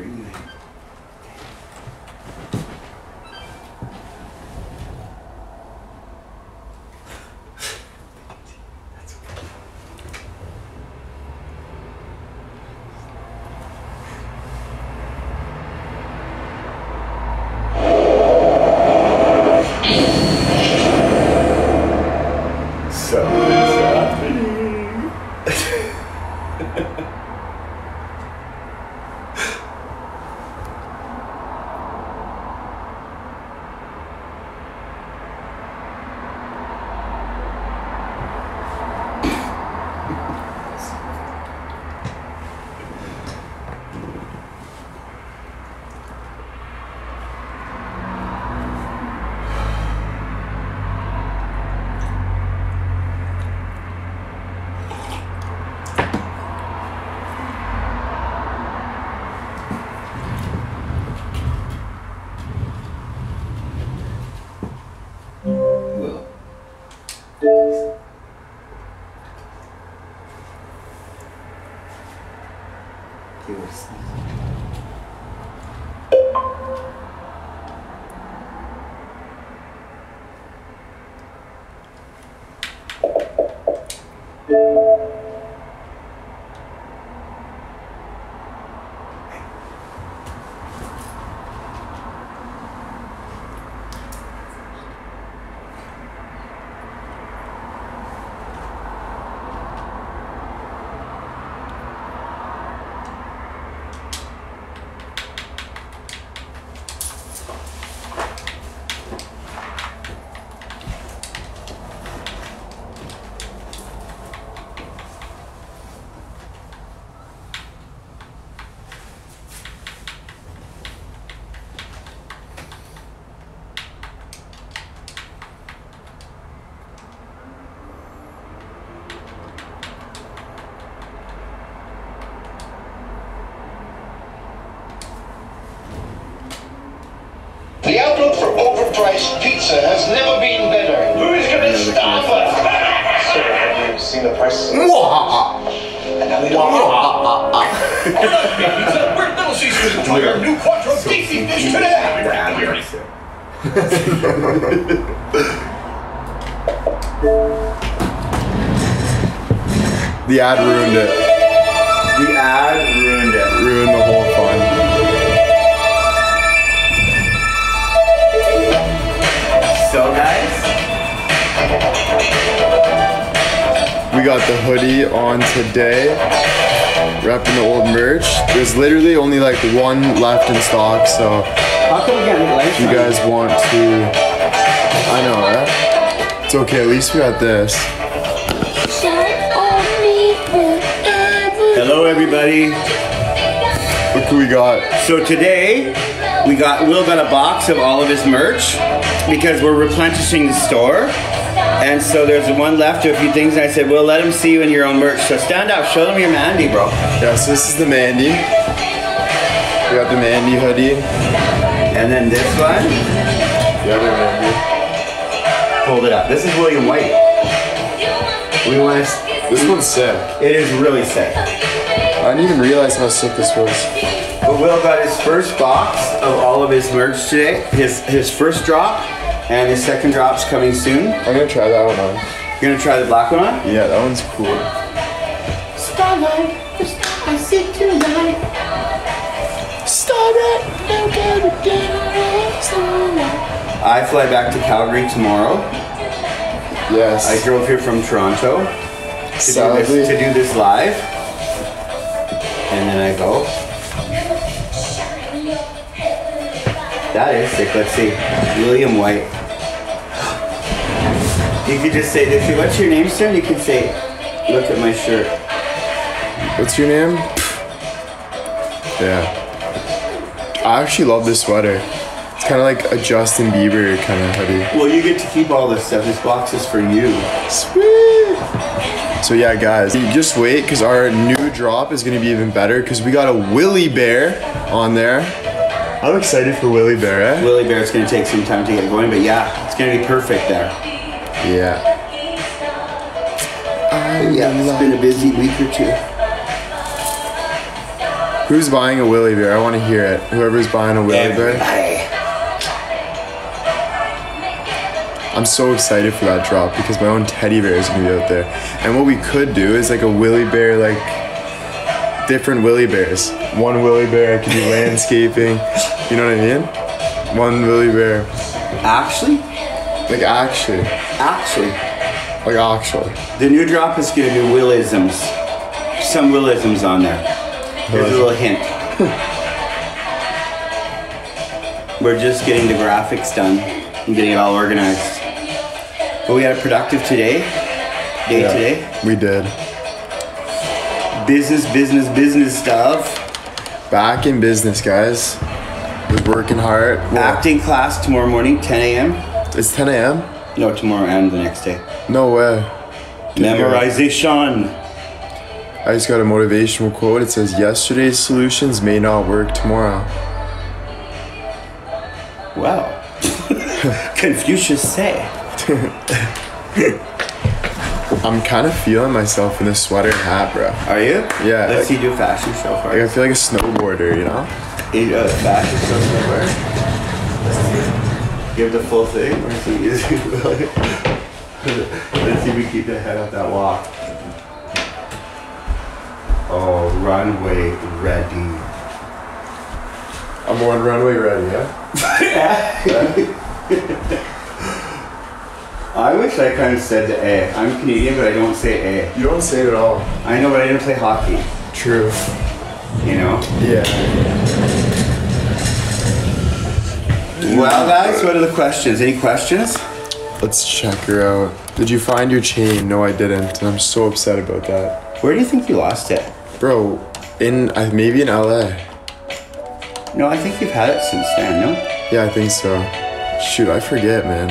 bring you for pizza has never been better. Who is going to stop us? Sir, have you seen the prices? And now they don't We're not big pizza. We're Little Caesars and our new quattro beefy dish today. The ad ruined it. We got the hoodie on today. Repping the old merch. There's literally only like one left in stock, so how come we can't make lights? if you guys want to. I know, right? It's okay, at least we got this. Hello everybody. What can we got? So today we got Will got a box of all of his merch because we're replenishing the store. And so there's one left of a few things and I said, Will let him see you in your own merch. So stand up, show them your Mandy, bro. Yeah, so this is the Mandy. We got the Mandy hoodie. And then this one, The other Mandy. hold it up. This is William White. We want to, This one's sick. it is really sick. I didn't even realize how sick this was. But Will got his first box of all of his merch today. His his first drop and his second drop's coming soon. I'm gonna try that one on. You're gonna try the black one on? Yeah, that one's cool. Starlight, I see tonight. Starlight, no good again. Starlight. I fly back to Calgary tomorrow. Yes. I drove here from Toronto to do, Sadly. this, to do this live. And then I go. That is sick. Let's see. William White. You could just say this. What's your name, sir? And you can say, look at my shirt. What's your name? Yeah. I actually love this sweater. It's kind of like a Justin Bieber kind of hoodie. Well, you get to keep all this stuff. This box is for you. Sweet. So yeah, guys, just wait because our new drop is gonna be even better because we got a Willy Bear on there. I'm excited for Willy Bear, eh? Willie Bear's gonna take some time to get going, but yeah, it's gonna be perfect there. Yeah. Yeah, it's been a busy week or two. Who's buying a Willy Bear? I want to hear it. Whoever's buying a Willy Bear. I'm so excited for that drop because my own teddy bear is gonna be out there. And what we could do is like a Willy Bear, like different Willy Bears. One Willy Bear could do landscaping. You know what I mean? One Willy Bear. Actually, Like actually. Actually, Like actually. the new drop is gonna be Willisms. Some Willisms on there. There's a little hint. We're just getting the graphics done and getting it all organized. But we had a productive today. Day Yeah, today. We did. Business, business, business stuff. Back in business, guys. We're working hard. Acting class tomorrow morning, 10 a.m. It's 10 a.m. No, tomorrow and the next day. No way. Memorization. I just got a motivational quote. It says, "Yesterday's solutions may not work tomorrow." Wow. Confucius say. I'm kind of feeling myself in this sweater and hat, bro. Are you? Yeah, Let's like- see you do a fashion show for Like I feel like a snowboarder, you know? In a uh, fashion show somewhere. Give the full thing. Or see Let's see if we keep the head up that walk. Oh, runway ready. I'm on runway ready, yeah. I wish I kind of said the A. I'm Canadian, but I don't say A. You don't say it at all. I know, but I didn't play hockey. True. You know. Yeah. Well, guys, what are the questions? Any questions? Let's check her out. Did you find your chain? No, I didn't, and I'm so upset about that, Where do you think you lost it? bro. In uh, maybe in LA. No, I think you've had it since then. No. Yeah, I think so. Shoot, I forget, man.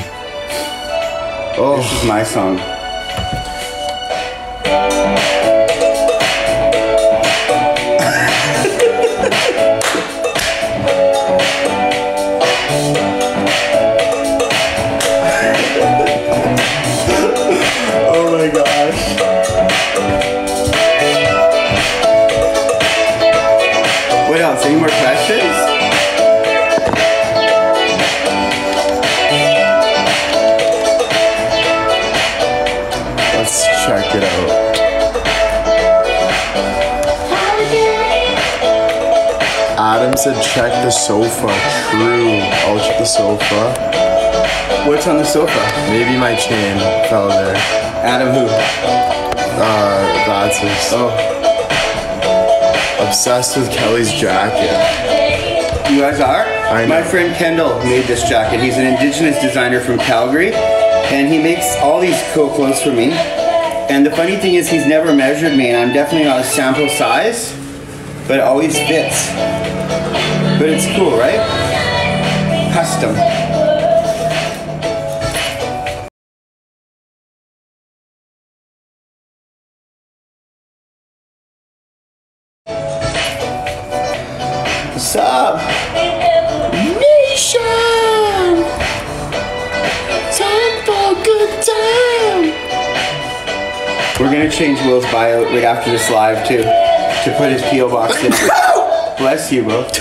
Oh, This is my song. Said check the sofa. True. I'll check the sofa. What's on the sofa? Maybe my chain fell there. Adam who? Uh, that's his. Oh, Obsessed with Kelly's jacket. you guys are? I know. My friend Kendall made this jacket. He's an indigenous designer from Calgary, and he makes all these cool clothes for me. And the funny thing is, he's never measured me, and I'm definitely not a sample size, but it always fits. But it's cool, right? Custom. What's up? Nation! Time for a good time! We're gonna change Will's bio right after this live too, to put his PO box in. Bless you, bro.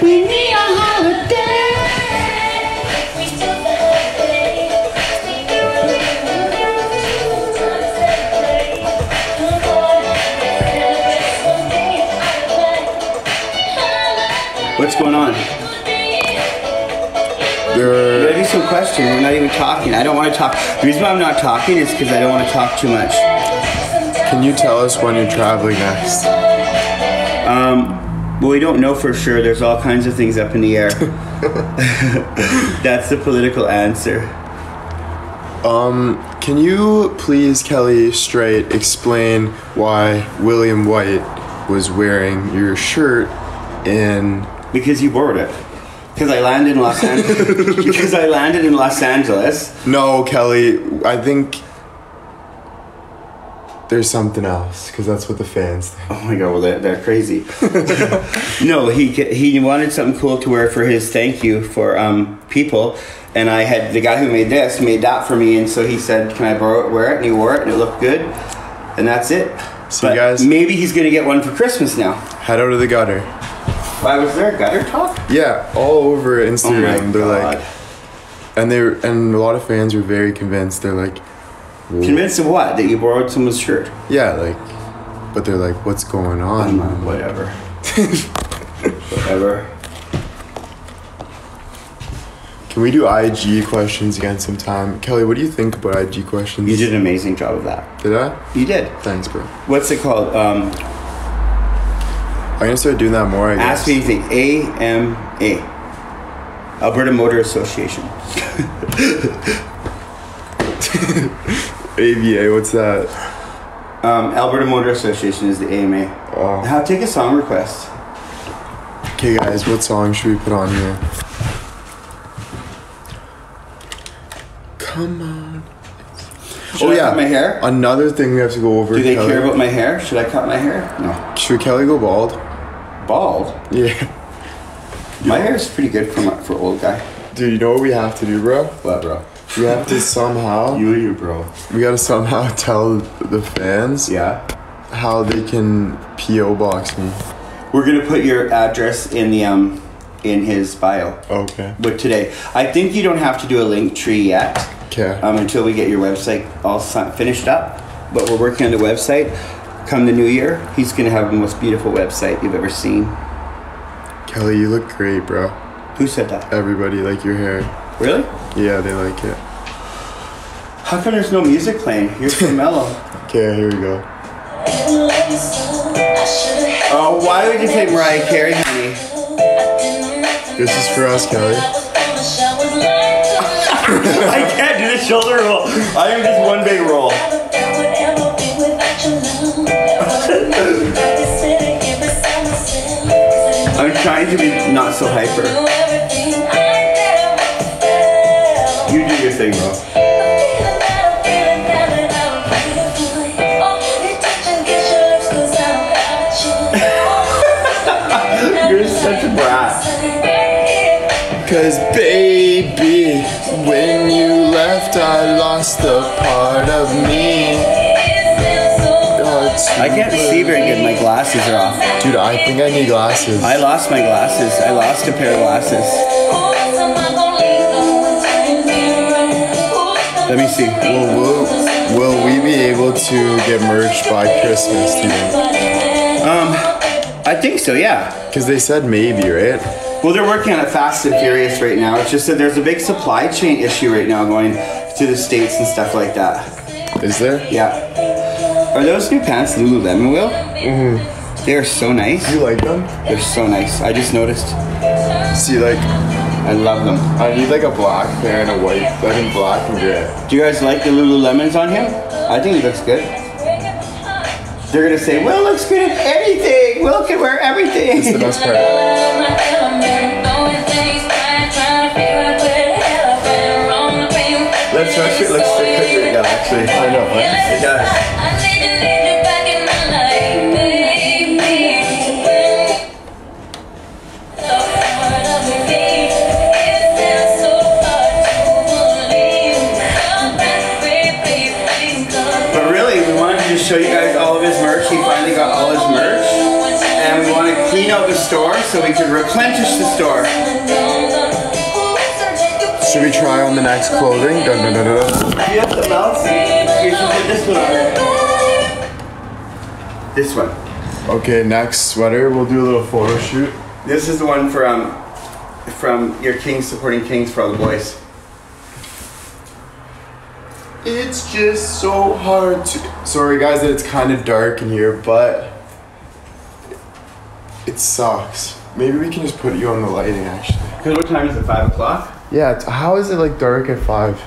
We need a holiday! What's going on? There, Maybe some questions. We're not even talking. I don't want to talk. The reason why I'm not talking is because I don't want to talk too much. Can you tell us when you're traveling next? Well, we don't know for sure. There's all kinds of things up in the air. That's the political answer. Um, Can you please, Kelly Streit, explain why William White was wearing your shirt in Because you borrowed it. Because I landed in Los Angeles. because I landed in Los Angeles. No, Kelly, I think there's something else because that's what the fans think. Oh my god, well they're, they're crazy. no, he he wanted something cool to wear for his thank you for um, people, and I had the guy who made this made that for me, and so he said, "Can I borrow it? Wear it?" And he wore it, and it looked good, and that's it. So guys. maybe he's gonna get one for Christmas now. Head out of the gutter. Why was there a gutter talk? Yeah, all over Instagram. Oh they're God. like, and they are and a lot of fans were very convinced. They're like, Convinced of what? That you borrowed someone's shirt? yeah, like, but they're like, what's going on? I'm whatever. whatever. Can we do IG questions again sometime? Kelly, what do you think about IG questions? You did an amazing job of that. Did I? You did. Thanks, bro. What's it called? Um, I'm gonna start doing that more. I guess. ask me anything. AMA. Alberta Motor Association. AVA. What's that? Um, Alberta Motor Association is the AMA. Oh. How take a song request? Okay, guys, what song should we put on here? Come on. Should oh I yeah, cut my hair? Another thing we have to go over. Do they Kelly. care about my hair? Should I cut my hair? No. Should Kelly go bald? Bald. Yeah. My hair is pretty good for my, for old guy. Dude, you know what we have to do, bro? What, bro? We have to somehow. You and your bro. We gotta somehow tell the fans Yeah. how they can PO box me. We're gonna put your address in the um in his bio. Okay. But today, I think you don't have to do a Linktree yet. Okay. Um, until we get your website all finished up. But we're working on the website. Come the new year, he's gonna have the most beautiful website you've ever seen. Kelly, you look great, bro. Who said that? Everybody like your hair. Really? Yeah, they like it. How come there's no music playing? You're so mellow. Okay, here we go. Oh, why would you play Mariah Carey, honey? This is for us, Kelly. I can't do the shoulder roll. I am just one big roll. I'm trying to be not so hyper. You do your thing, bro. Cause baby, when you left, I lost a part of me. I can't see very good. My glasses are off. Dude, I think I need glasses. I lost my glasses. I lost a pair of glasses. Let me see. Will, will, will we be able to get merged by Christmas, do you think? Um, I think so. Yeah. Because they said maybe, right? Well, they're working on it fast and furious right now. It's just that there's a big supply chain issue right now going to the states and stuff like that. Is there? Yeah. Are those new pants Lululemon, Will? Mm-hmm. They are so nice. You like them? They're so nice. I just noticed. See, like, I love them. I need like a black pair and a white, like in black and gray. Do you guys like the Lululemons on him? I think he looks good. They're gonna say, Will looks good at anything. Will can wear everything. It's the best part. Let's rush it. Let's stick it together. Actually, I know, right? It does. Store so we can replenish the store. Should we try on the next clothing? Dun, dun, dun, dun, dun. You have something else? You should put this one on. This one. Okay, next sweater. We'll do a little photo shoot. This is the one for um from your Kings supporting Kings for all the boys. It's just so hard to. Sorry, guys, that it's kind of dark in here, but it sucks. Maybe we can just put you on the lighting, actually. Because what time is it? Five o'clock. Yeah, how is it like dark at five?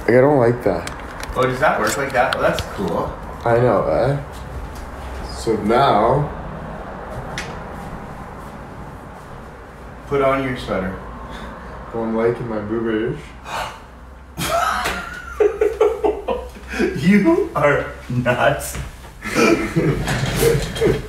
Like, I don't like that. Oh, does that work like that? Well, that's cool. I know, eh? So now, Put on your sweater. I'm liking my boobage. You are nuts.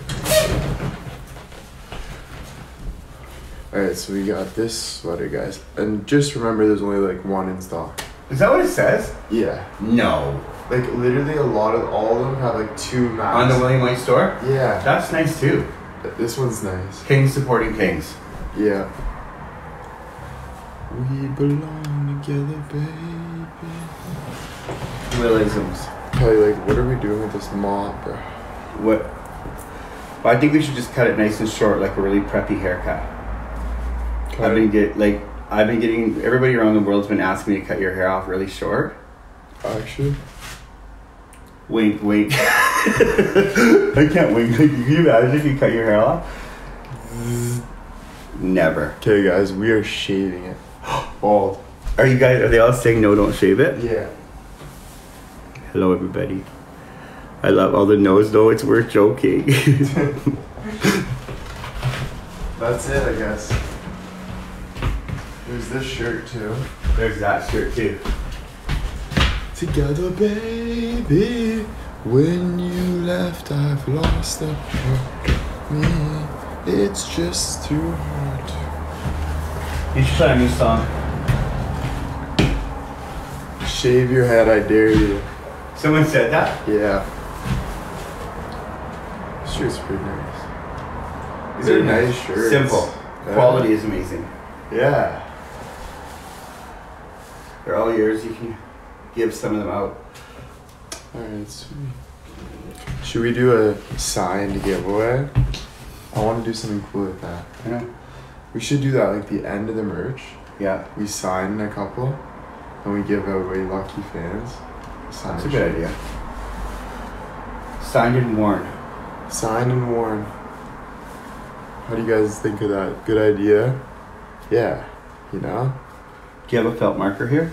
Alright, so we got this sweater, guys. And just remember, there's only like one in stock. Is that what it says? Yeah. No. Like literally a lot of all of them have like two On the William White store? Yeah. That's nice too. This one's nice. Kings supporting kings. Yeah. We belong together, baby. Willisms. Kelly, like, what are we doing with this mop, bro? What? Well, I think we should just cut it nice and short, like a really preppy haircut. I've been get like I've been getting everybody around the world's been asking me to cut your hair off really short. Actually, Wink, wink. I can't wink. Can you imagine if you cut your hair off? Never. okay, guys, we are shaving it. Bald. Are you guys? Are they all saying no? Don't shave it. Yeah. Hello, everybody. I love all the no's though. It's worth joking. That's it, I guess. There's this shirt too. There's that shirt too. Together, baby. When you left, I've lost a part of me. It's just too hard. You should try a new song. Shave your head, I dare you. Someone said that. Yeah. This shirt's pretty nice. These are nice shirts. Simple. Quality is amazing. Yeah. They're all yours. You can give some of them out. Alright, sweet. Should we do a signed giveaway? I want to do something cool with that. Yeah. We should do that like the end of the merch. Yeah. We sign a couple, and we give away lucky fans. Sign That's a good idea. Signed and worn. Signed and worn. How do you guys think of that? Good idea? Yeah. You know? Do you have a felt marker here?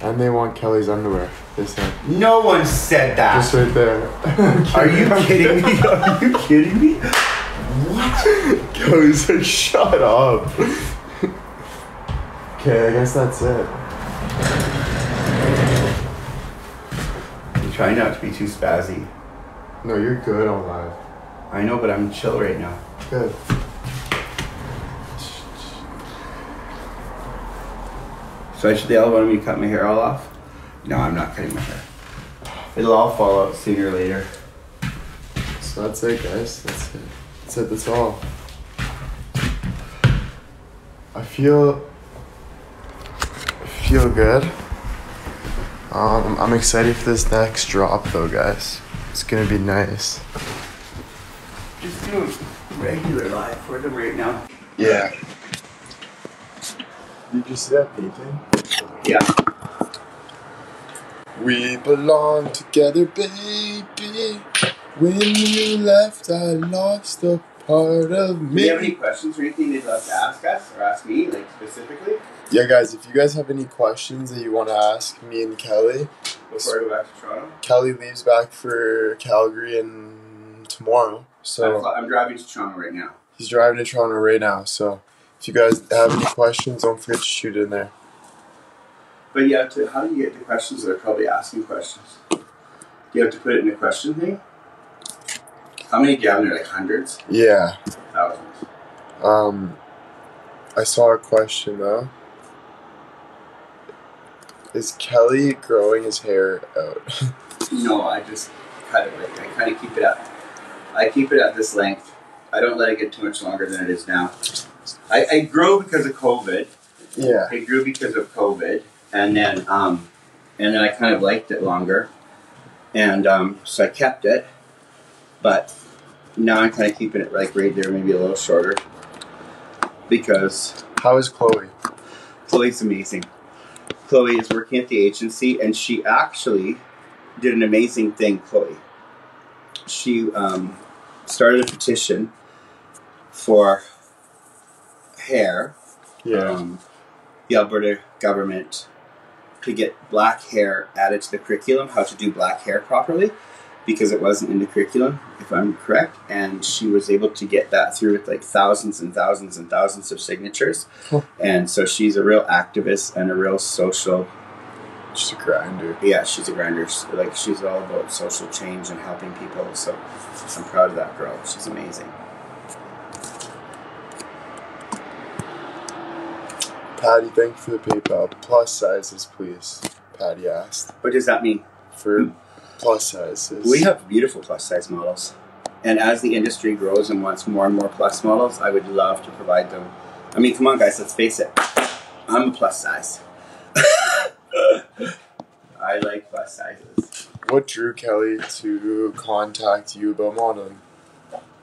And they want Kelly's underwear. They said. No one said that. Just right there. Are you kidding me? Are you kidding me? What? Kelly's like, shut up. okay, I guess that's it. I'm trying not to be too spazzy. No, you're good on live. I know, but I'm chill right now. Good. So I should they all want me to cut my hair all off? No, I'm not cutting my hair. It'll all fall out sooner or later. So that's it, guys. That's it. That's it. That's all. I feel. I feel good. Um, I'm excited for this next drop, though, guys. It's gonna be nice. Just do a regular live for them right now. Yeah. Did you see that painting? Yeah. We belong together, baby. When you left, I lost a part of me. Do you have any questions or anything they'd love to ask us or ask me, like specifically? Yeah, guys, if you guys have any questions that you want to ask me and Kelly, Before I go back to Toronto? Kelly leaves back for Calgary and tomorrow. I'm, So I'm driving to Toronto right now. he's driving to Toronto right now. So if you guys have any questions, don't forget to shoot in there. But you have to, how do you get the questions that are probably asking questions? Do you have to put it in the question thing? How many do you have in there? Like hundreds? Yeah. Thousands? Um, I saw a question though. Is Kelly growing his hair out? No, I just cut it like I kind of keep it at. I keep it at this length. I don't let it get too much longer than it is now. I, I grew because of COVID. yeah. I grew because of COVID, and then um, and then I kind of liked it longer, and um, so I kept it. But now I'm kind of keeping it like right there, maybe a little shorter, because How is Chloe? Chloe's amazing. Chloe is working at the agency, and she actually did an amazing thing. Chloe, she um, started a petition for hair. Um, the Alberta government to get black hair added to the curriculum, how to do black hair properly, because it wasn't in the curriculum, if I'm correct. And she was able to get that through with like thousands and thousands and thousands of signatures. Cool. And so she's a real activist and a real social. Just a grinder. Yeah, she's a grinder. Like she's all about social change and helping people. So I'm proud of that girl. She's amazing. Patty, thank you for the PayPal. Plus sizes, please. Patty asked What does that mean? for plus sizes. We have beautiful plus size models. And as the industry grows and wants more and more plus models, I would love to provide them. I mean, come on, guys, let's face it. I'm a plus size. I like plus sizes. What drew Kelly to contact you about modeling?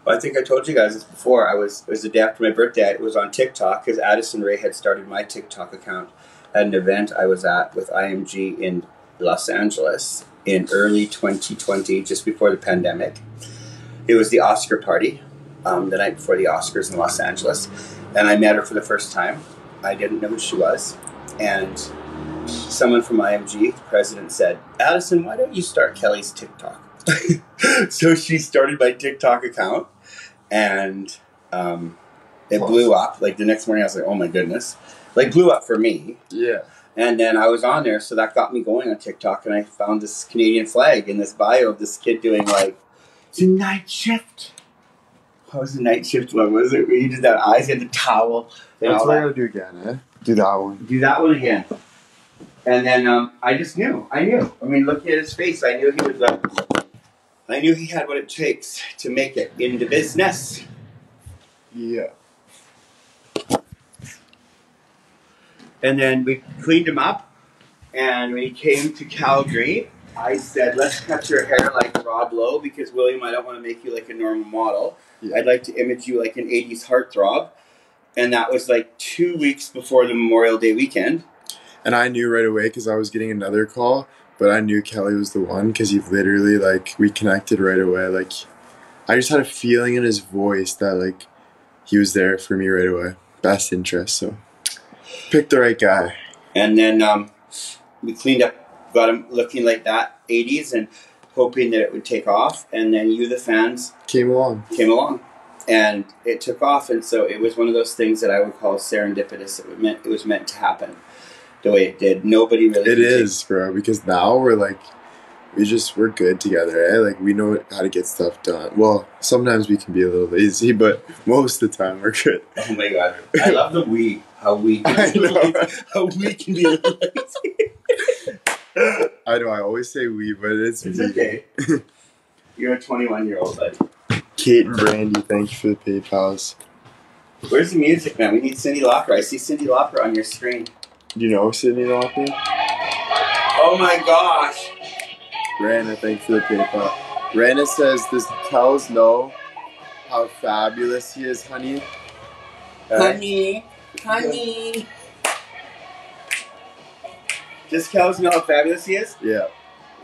I think I told you guys this before. I was it was the day after my birthday. It was on TikTok because Addison Rae had started my TikTok account at an event I was at with IMG in Los Angeles in early 2020, just before the pandemic. It was the Oscar party, um, the night before the Oscars in Los Angeles, and I met her for the first time. I didn't know who she was, and someone from IMG, the president, said, "Addison, why don't you start Kelly's TikTok?" so she started my TikTok account, and um, it blew up. Like the next morning, I was like, "Oh my goodness!" Like blew up for me. Yeah. And then I was on there, so that got me going on TikTok, and I found this Canadian flag in this bio of this kid doing like, "It's a night shift." What was the night shift one? Was it where you did that eyes in the towel? and That's what I that? gotta do again, eh? Do that one. do that one again. And then um, I just knew. I knew. I mean, looking at his face, I knew he was. Uh, I knew he had what it takes to make it into business. Yeah. And then we cleaned him up. And when he came to Calgary, I said, let's cut your hair like Rob Lowe because William, I don't want to make you like a normal model. Yeah. I'd like to image you like an 80s heartthrob. And that was like two weeks before the Memorial Day weekend. And I knew right away because I was getting another call, but I knew Kelly was the one because he literally like we connected right away. Like I just had a feeling in his voice that like he was there for me right away. Best interest. So pick the right guy. And then um, we cleaned up, got him looking like that 80s and hoping that it would take off. And then you, the fans, Came along. came along. And it took off. And so it was one of those things that I would call serendipitous. It meant, it was meant to happen the way it did. Nobody really. It is, bro, because now we're like we just we're good together, eh? Like we know how to get stuff done. Well, sometimes we can be a little lazy, but most of the time we're good. Oh my God. I love the we. How we. I know. how we can be. lazy. I know I always say we, but it's It's we. okay. You're a 21 year old, bud. Kate and Brandy, thank you for the PayPal's. Where's the music, man? We need Cyndi Lauper. I see Cyndi Lauper on your screen. You know Sydney Lauper? Oh my gosh. Rana, thanks you for the PayPal. Rana says, "Does Kells know how fabulous he is, honey?" Uh, Honey, honey. Does Kels know how fabulous he is? Yeah,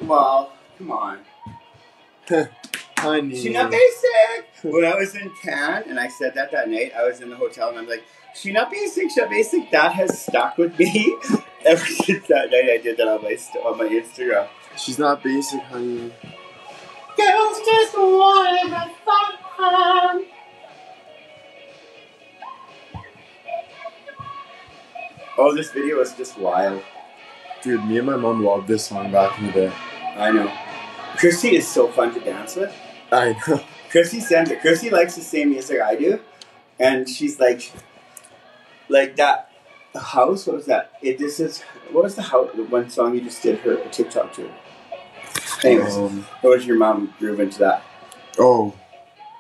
Well, come on. honey. She not basic. When I was in Cannes and I said that that night, I was in the hotel and I'm like, she not basic, she not basic. That has stuck with me ever since that night. I did that on my on my Instagram. She's not basic, honey. Girls just want to have fun. Oh, this video is just wild. Dude, me and my mom loved this song back in the day. I know. Chrissy is so fun to dance with. I know. Chrissy sends it. Chrissy likes the same music I do, and she's like, like that house. What was that? It. This is what was the house? The one song you just did her a TikTok to. Anyways, Um, what was your mom groove into that? oh,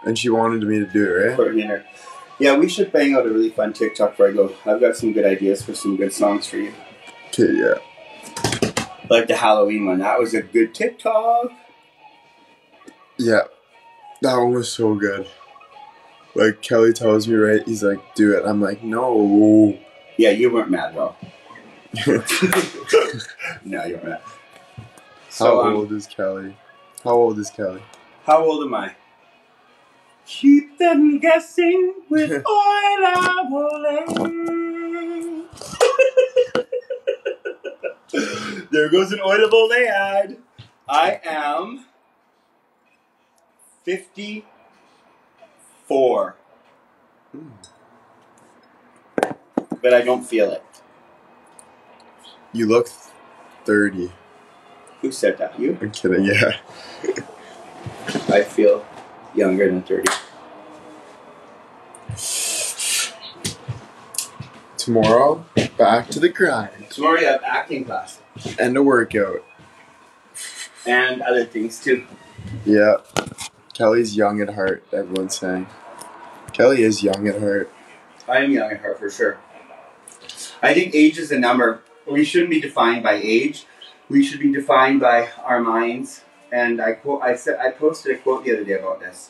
and she wanted me to do it, right? Put it in her. Yeah, we should bang out a really fun TikTok before I go. I've got some good ideas for some good songs for you. Okay, yeah. Like the Halloween one. That was a good TikTok. Yeah, that one was so good. Like Kelly tells me, right? He's like, "Do it." I'm like, "No." Yeah, you weren't mad though. no, you weren't mad. So, How um, old is Kelly? How old is Kelly? How old am I? Keep them guessing with oil there goes an oil ad. I am 54. But I don't feel it. You look thirty. Who said that? You? I'm kidding. Yeah. I feel younger than 30. tomorrow, back to the grind Tomorrow you have acting class and a workout. and other things too. Yeah. Kelly's young at heart, everyone's saying. Kelly is young at heart. I am young at heart for sure. I think age is a number. We shouldn't be defined by age. We should be defined by our minds. And I quote, I said, I posted a quote the other day about this.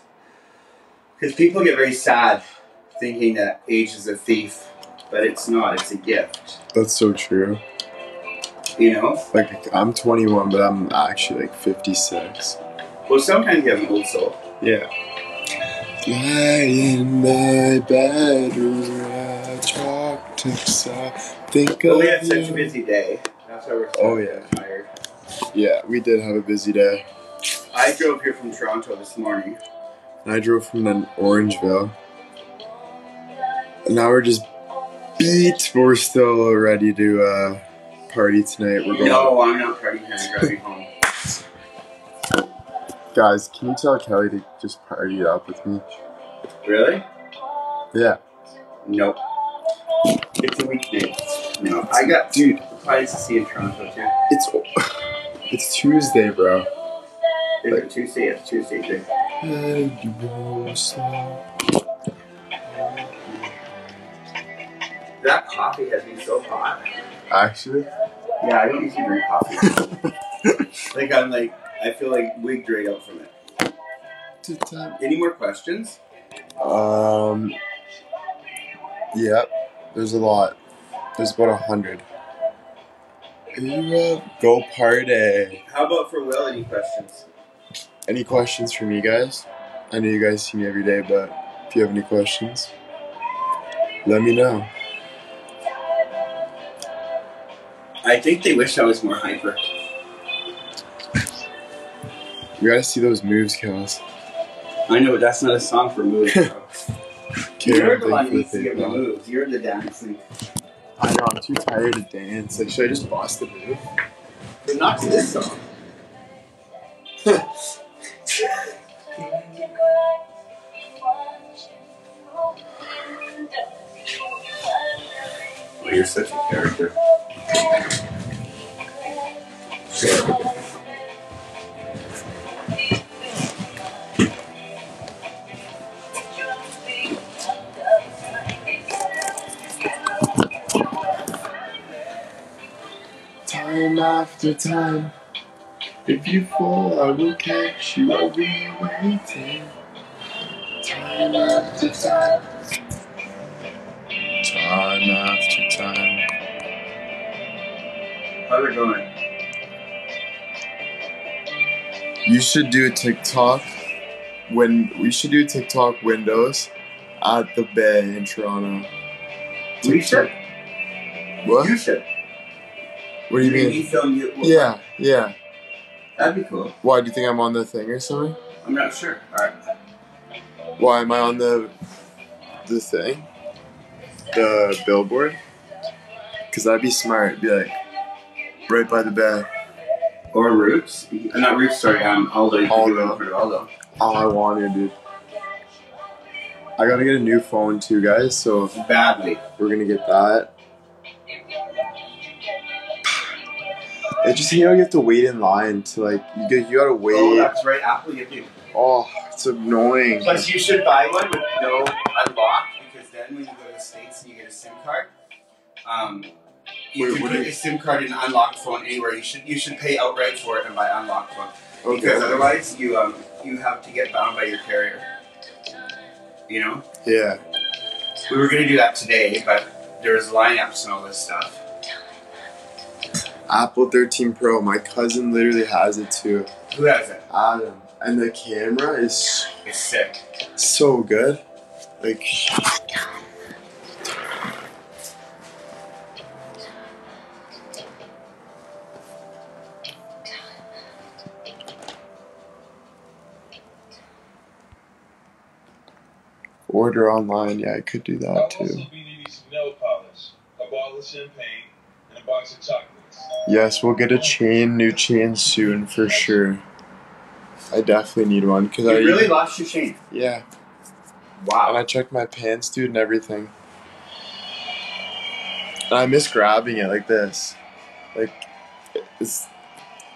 Because people get very sad thinking that age is a thief, but it's not. It's a gift. That's so true. You know. Like, I'm 21, but I'm actually like 56. Well, sometimes you have an old soul. Yeah. Lie in my bed where I talk to I think But of we had such a busy day. That's why we're so Oh, yeah. tired. Yeah, we did have a busy day. I drove here from Toronto this morning. And I drove from then Orangeville. And now we're just beat, but we're still ready to uh, party tonight. We're going. No, I'm not partying here. I'm driving home. Guys, can you tell Kelly to just party it up with me? Really? Yeah. Nope. It's a weekday. No, I got Dude, parties to see in Toronto too. it's it's Tuesday, bro. Is it Tuesday? It's Tuesday too. And you won't. That coffee has been so hot. Actually, Yeah, I don't usually drink coffee. like I'm like, I feel like wigged right out from it. Any more questions? um, yep. There's a lot. There's about a hundred. Go party. How about for Will? Any questions? Any questions from me, guys? I know you guys see me every day, but if you have any questions, let me know. I think they wish I was more hyper. You gotta see those moves, Kels. I know, but that's not a song for moves. Bro. You're the one who needs to give the the moves. You're the dancing. I know, I'm too tired to dance. Like, should I just bust the move? But not to this song. Oh, you're such a character. Time after time. If you fall, I will catch you. I'll be waiting. Time after time. Time after time. How's it going? You should do TikTok when we should do TikTok windows at the Bay in Toronto. We should. What? You should. What do you mean? film you. Yeah, yeah. That'd be cool. Why do you think I'm on the thing or something? I'm not sure. Alright. Why am I on the the thing? The billboard? Cause I'd be smart. Be like right by the bed. Or Roots. Uh, not Roots, sorry. Um, Aldo. You Aldo. Aldo. Oh, I want to, dude. I gotta get a new phone too, guys. So Badly. we're gonna get that. It just you know you have to wait in line to like you get you gotta wait. Oh, that's right. Apple, you do. Oh, it's annoying. Plus, you should buy one with no unlock because then when you go to the States and you get a SIM card, um, you Wait, can what put do you- a SIM card in an unlocked phone anywhere. You should you should pay outright for it and buy unlocked one because otherwise you um you have to get bound by your carrier. You know, Yeah. we were gonna do that today, but there's lineups and all this stuff. Apple 13 Pro. My cousin literally has it too. Who has it? Adam. And the camera is It's sick. so good. Like order online, yeah, I could do that too. Be needing some nail polish, a bottle of champagne, and a box of chocolates. Yes, we'll get a chain, new chain soon for sure. I definitely need one because You I really lost your chain. yeah. Wow. And I checked my pants, dude, and everything. And I miss grabbing it like this. Like, it's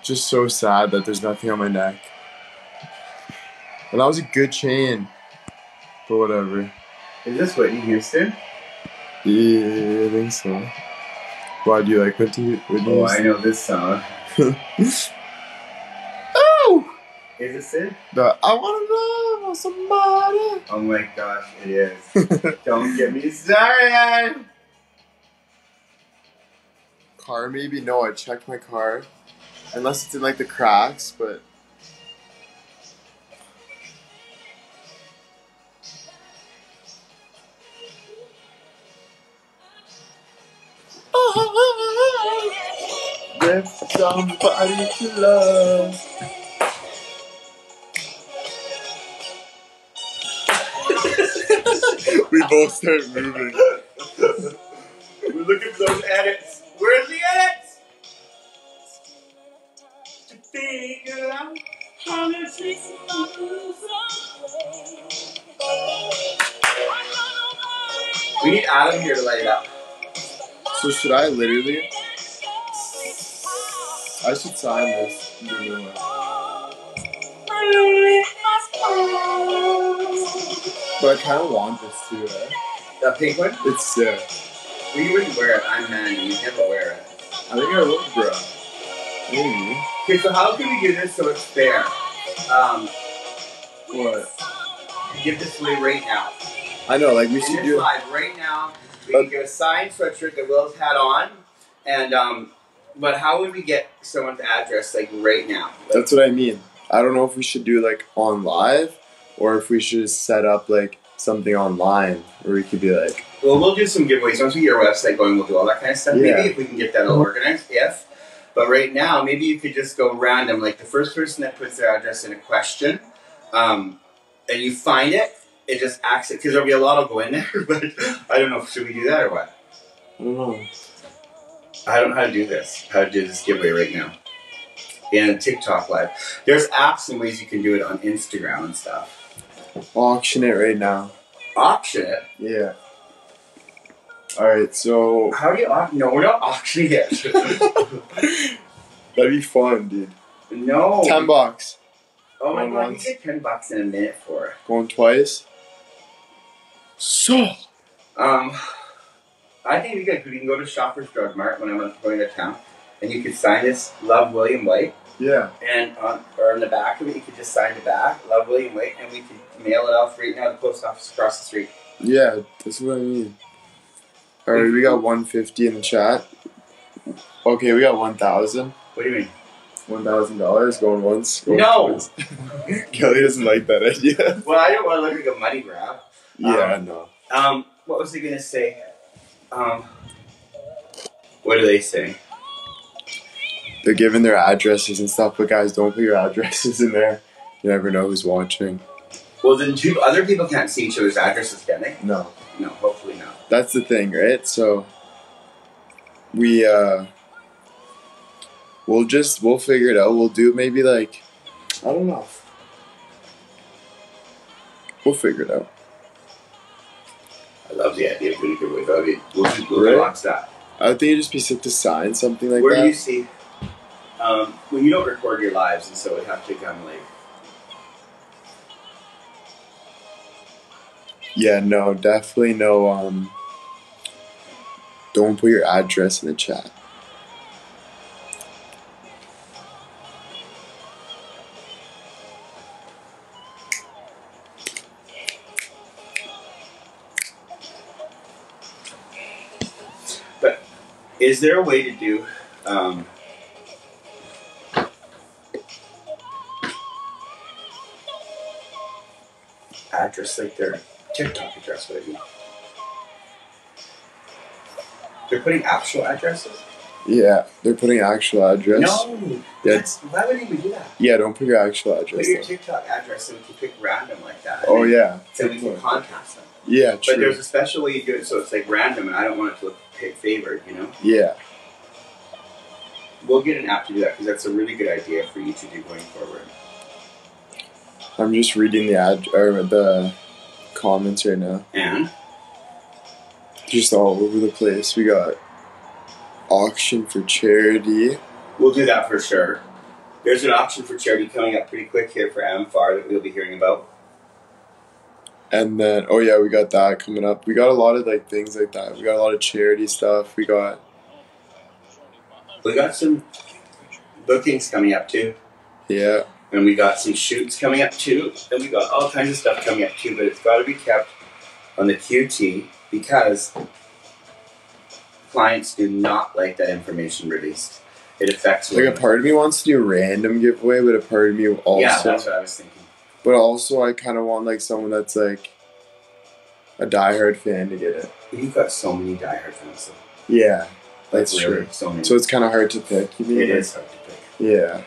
just so sad that there's nothing on my neck. And that was a good chain. But whatever. Is this Whitney Houston? Yeah, I think so. Why do you like Whitney, Whitney Oh, I know this song. Oh! Is this it? The I wanna love somebody. Oh my gosh, it is. Don't get me started. car maybe? No, I checked my car. Unless it's in like the cracks, but With somebody to love. we both start moving. We're looking for those edits. Where's the edits? To figure out how to fix We need Adam here to light it up. So should I literally? I should sign this. in the new. But I kind of want this too. Eh? That pink one? It's sick. Well, you wouldn't wear it. I'm man. You never wear it. I think I would, bro. Maybe. Okay, so how can we do this so it's fair? Um, What? give this away right now. I know. Like we should do. live right now, we can get a signed sweatshirt that Will's had on, and um, but how would we get someone's address like right now? Like, That's what I mean. I don't know if we should do like on live, or if we should set up like something online where we could be like, well, we'll do some giveaways once we get our website going. We'll do all that kind of stuff. Yeah. Maybe if we can get that all organized, yes. But right now, maybe you could just go random. Like the first person that puts their address in a question, um, and you find it, it just acts it because there'll be a lot of go in there. But I don't know. Should we do that or what? I don't know. I don't know how to do this. How to do this giveaway right now. In TikTok live. There's apps and ways you can do it on Instagram and stuff. Auction it right now. Auction it. Yeah. All right. So How do you auction? No, we're not auctioning it. that'd be fun, dude. no. Ten bucks. Oh my Going god, you get ten bucks in a minute for it. Going twice. So. Um, I think we could. We can go to Shoppers Drug Mart when I'm going to town, and you could sign this "Love William White," Yeah. and on or on the back of it, you could just sign the back "Love William White," and we could mail it out right now to the post office across the street. Yeah. That's what I mean. All right. We got 150 in the chat. Okay, we got 1,000. What do you mean? One thousand dollars going once. Going No. Kelly doesn't like that idea. Well, I don't want to look like a money grab. Yeah, Um, know. Um, what was he gonna say? Um, what do they say? They're giving their addresses and stuff, but guys, don't put your addresses in there. You never know who's watching. Well, then two other people can't see each other's addresses, can they? No, No, hopefully not. that's the thing, right? So we uh, we'll just we'll figure it out. We'll do maybe like I don't know. We'll figure it out. I love the idea of giveaways. That'll be we'll just we'll Right. launch that. I think it'd just be sick to sign something like Where that. Where do you see? Um, when you don't record your lives, and so it have to come like. Yeah, no, definitely no. Um, don't put your address in the chat. Is there a way to do? Um, address like their TikTok address, I. They're putting actual addresses. Yeah, they're putting actual address. No, Yeah. that's, why would we do that? Yeah, don't put your actual address. Put your. TikTok address so we can pick random like that. Oh yeah, So we can contact them. yeah, true. But there's especially special way you do it so it's like random, and I don't want it to look fa- favored. You know, Yeah, we'll get an app to do that because that's a really good idea for you to do going forward. I'm just reading the ad or the comments right now. And Just all over the place. We got auction for charity. We'll do that for sure. There's an auction for charity coming up pretty quick here for amfAR that we'll be hearing about. And then, oh yeah, we got that coming up. We got a lot of like things like that. We got a lot of charity stuff. We got We got some bookings coming up too. yeah, And we got some shoots coming up too. And we got all kinds of stuff coming up too, but it's got to be kept on the QT because clients do not like that information released. It affects like a part of me wants to do a random giveaway, but a part of me also, Yeah, that's what I was thinking. but also I kind of want like someone that's like a diehard fan to get it. You've got so many diehard fans. though. Yeah, that's Like, true. So many. So it's kind of hard to pick. You mean? it Like, is hard to pick. Yeah.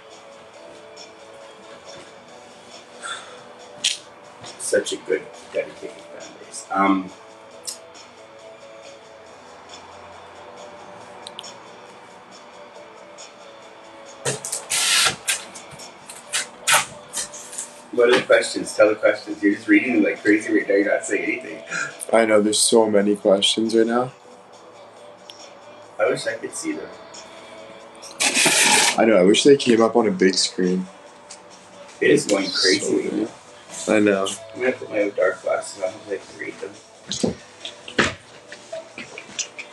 Such a good, dedicated fan base. Um, what are the questions? Tell the questions. You're just reading like crazy right now. You're not saying anything. I know. There's so many questions right now. I wish I could see them. I know. I wish they came up on a big screen. It is going So crazy. right now. I know. I'm gonna put my own dark glasses on so I can read them.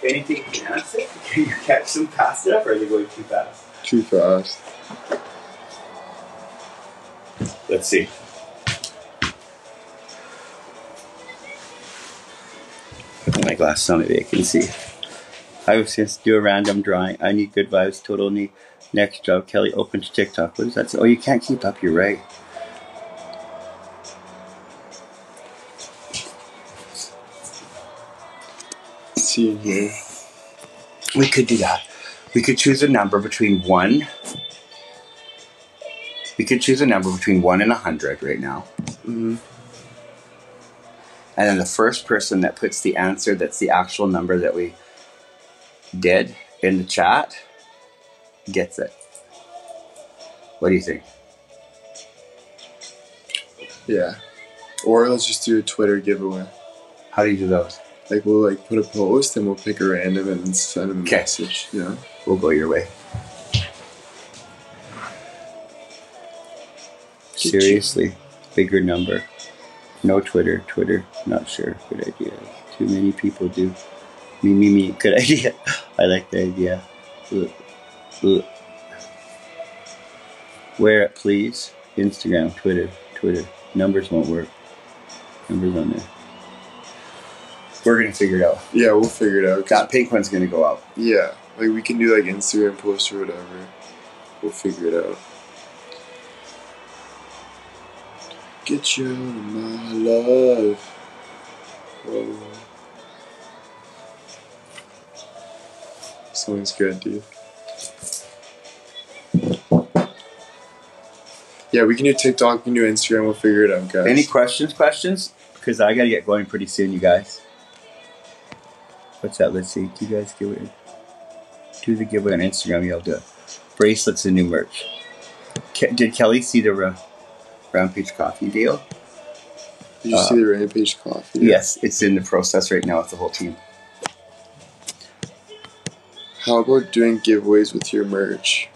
Anything you can answer? Can you catch them fast enough, or are they going too fast? Too fast. Let's see. Put my glass on, maybe I can see. I was just do a random drawing. I need good vibes. Total need. Next job, Kelly. Open to TikTok. What does that? Oh, you can't keep up. You're right. See here. We could do that. We could choose a number between one. We can choose a number between one and a hundred right now. hmm And then the first person that puts the answer that's the actual number that we did in the chat gets it. What do you think? Yeah. Or let's just do a Twitter giveaway. How do you do those? Like we'll like put a post and we'll pick a random and send them a Okay. message. Know. We'll go your way. Seriously, bigger number. No Twitter. Twitter, not sure. Good idea. Too many people do. Me, me, me. Good idea. I like the idea. Ugh. Ugh. Wear it, please. Instagram, Twitter, Twitter. Numbers won't work. Numbers on there. We're gonna figure it out. Yeah, we'll figure it out. That pink one's gonna go out. yeah, like we can do like Instagram posts or whatever. We'll figure it out. Get you my love. Whoa. Song's good, dude. Yeah, we can do TikTok, we can do Instagram, we'll figure it out, guys. Any questions? Questions? Because I gotta get going pretty soon, you guys. What's that? Let's see. Do you guys give it? Do the giveaway on Instagram. You'll do it. Bracelets and new merch. Ke- did Kelly see the uh, Rampage Coffee deal? Did you uh, see the Rampage coffee? Deal? Yes, it's in the process right now with the whole team. How about doing giveaways with your merch?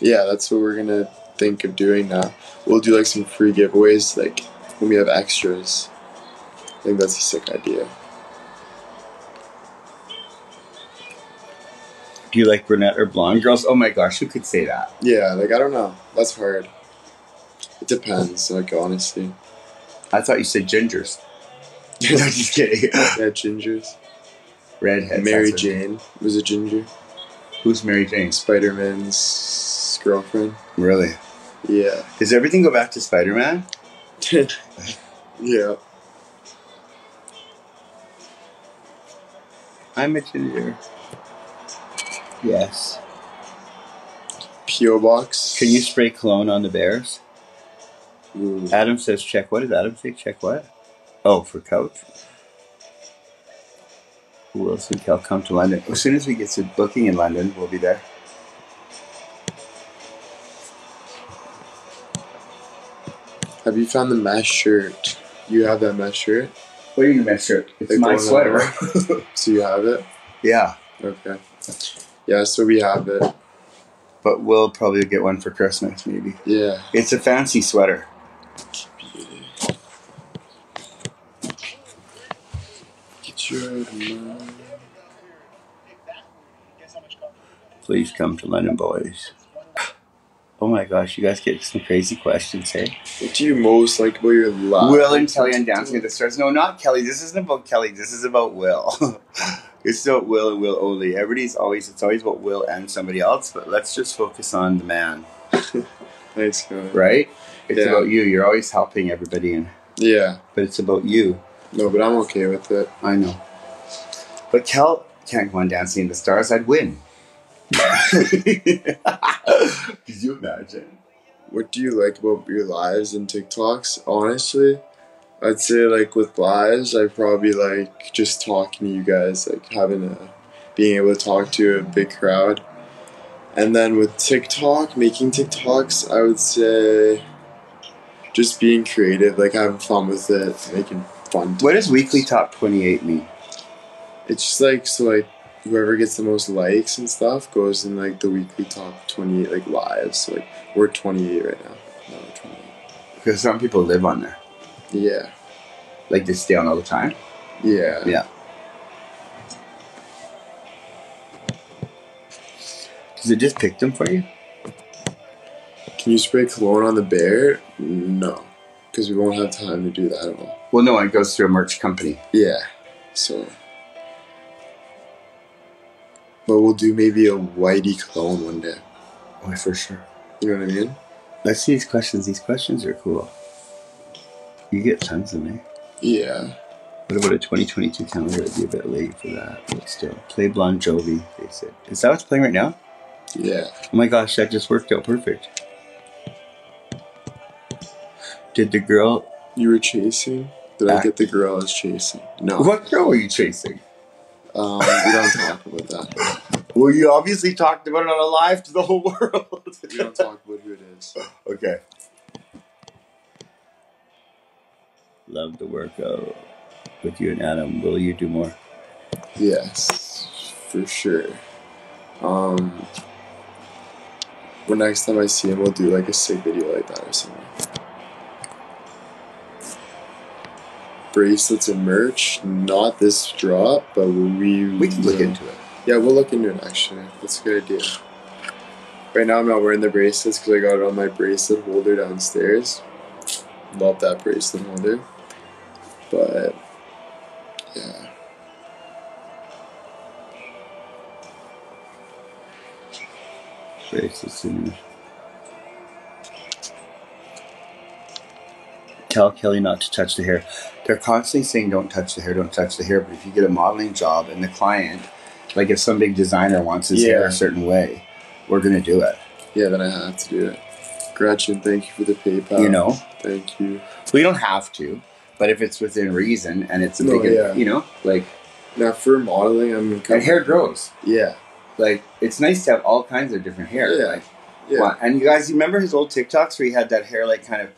Yeah, that's what we're gonna think of doing now. We'll do like some free giveaways, like when we have extras. I think that's a sick idea. Do you like brunette or blonde girls? Oh my gosh, who could say that? Yeah, like I don't know. That's hard. It depends, like honestly. I thought you said gingers. no, just kidding. Yeah, gingers. Redheads. Mary Jane was a ginger. Who's Mary Jane? Spider Man's girlfriend. Really? Yeah. Does everything go back to Spider Man? yeah. I'm a ginger. Yes. P.O. Box. Can you spray cologne on the bears? Ooh. Adam says check. What did Adam say? Check what? Oh, for coach. Who else would Cal come to London? As soon as we get to booking in London, we'll be there. Have you found the mesh shirt? You have that mesh shirt? What do you mean, mesh shirt? It's Like my sweater. So you have it? yeah. Okay. Yeah, so we have it. but we'll probably get one for Christmas maybe. Yeah. It's a fancy sweater. Get you out of mind. Please come to London, boys. Oh my gosh, you guys get some crazy questions, hey? What do you most like about your life? Will and Kelly on Dancing with the Stars. No, not Kelly. This isn't about Kelly. This is about Will. it's about Will and Will only. Everybody's always it's always about Will and somebody else, but let's just focus on the man, Thanks, guys. right? It's Yeah. about you. You're always helping everybody, and Yeah. but it's about you. No, but I'm okay with it. I know. But Kel can't go on Dancing in the Stars. I'd win. Could you imagine? What do you like about your lives and TikToks? Honestly, I'd say like with lives, I probably like just talking to you guys, like having a being able to talk to a big crowd. And then with TikTok, making TikToks, I would say just being creative, like having fun with it, making fun. What does Weekly Top 28 mean? It's just like so like whoever gets the most likes and stuff goes in like the weekly top twenty eight like lives. So like we're twenty eight right now. No, twenty eight. Because some people live on there. Yeah. Like they stay on all the time. Yeah. Yeah. Does it just pick them for you? Can you spray cologne on the bear? No. Because we won't have time to do that at all. Well, no, it goes through a merch company. Yeah. So But we'll do maybe a whitey cologne one day. Oh, for sure. You know what I mean? Let's see these questions. These questions are cool. You get tons of me. Yeah. What about a 2022 calendar? It'd be a bit late for that, but still. Play Bon Jovi, they said. Is that what's playing right now? Yeah. Oh my gosh, that just worked out perfect. Did the girl. You were chasing? Did I get the girl I was chasing? No. What girl were you chasing? Um, we don't talk about that. Well, you obviously talked about it on a live to the whole world. We don't talk about who it is. okay. Love the workout with you and Adam. Will you do more? Yes, for sure. Um, when next time I see him, we'll do like a sick video like that or something. Bracelets and merch, not this drop, but we We can look into it. Yeah, we'll look into it actually. That's a good idea. Right now, I'm not wearing the bracelets because I got it on my bracelet holder downstairs. Love that bracelet holder, but yeah. Bracelets and Tell Kelly not to touch the hair. They're constantly saying don't touch the hair, don't touch the hair. But if you get a modeling job and the client, like if some big designer wants his hair a certain way, we're gonna do it. Yeah, then I have to do it. Gretchen, thank you for the PayPal. You know, Thank you. we don't have to, but if it's within reason and it's a No, big, yeah. you know, like Now for modeling, I'm and hair grows. Yeah, Like it's nice to have all kinds of different hair. Yeah. Like, yeah. And you guys, you remember his old TikToks where he had that hair like kind of